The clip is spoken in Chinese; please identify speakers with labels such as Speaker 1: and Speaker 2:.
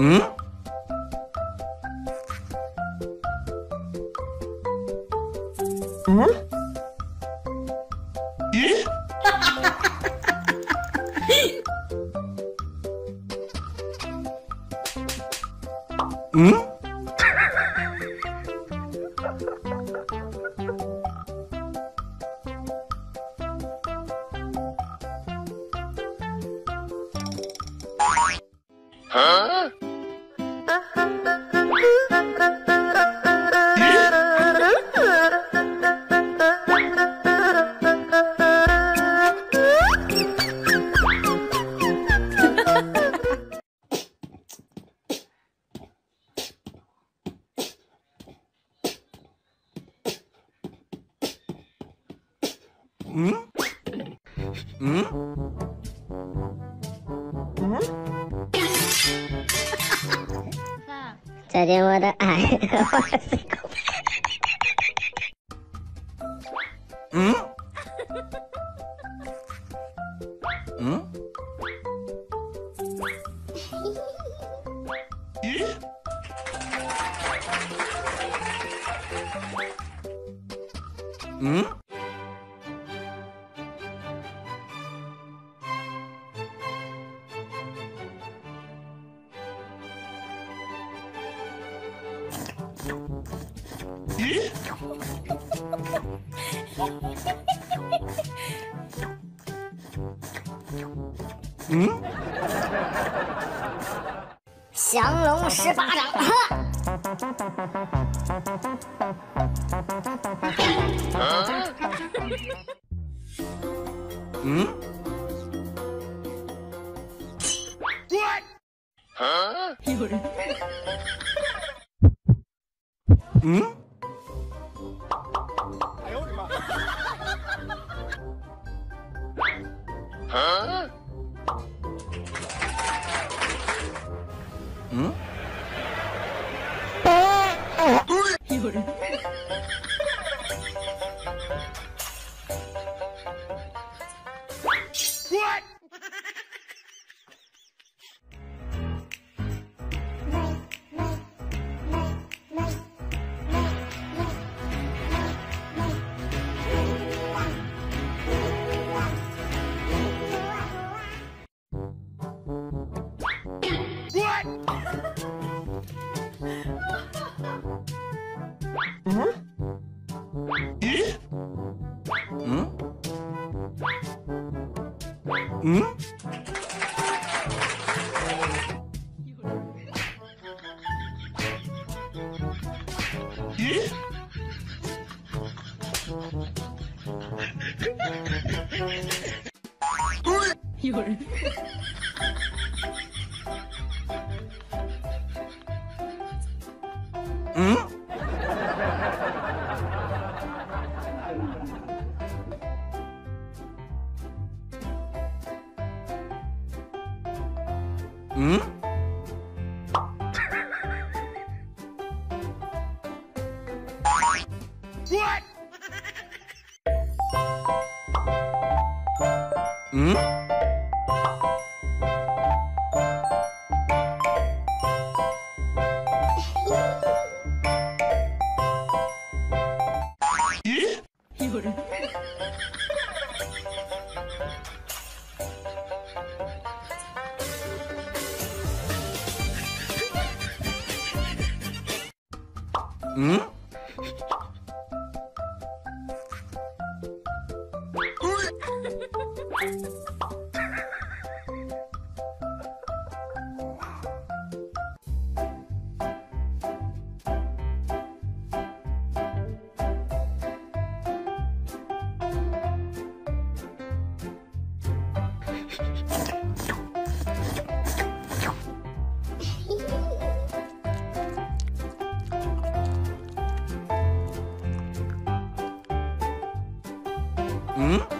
Speaker 1: 嗯？嗯？咦？嗯？哈！嗯？哈！咦？嗯？嗯？嗯？
Speaker 2: 再见，我的爱。
Speaker 1: 嗯？嗯？嗯？嗯？
Speaker 2: 降龙十八掌，呵！
Speaker 1: 嗯？
Speaker 3: 有人。
Speaker 1: 嗯？
Speaker 4: 哎呦我的妈！
Speaker 1: 嗯？
Speaker 3: 嗯有人。
Speaker 1: 嗯？嗯？
Speaker 3: 有人。
Speaker 1: 嗯？嗯？嗯？嗯？嗯？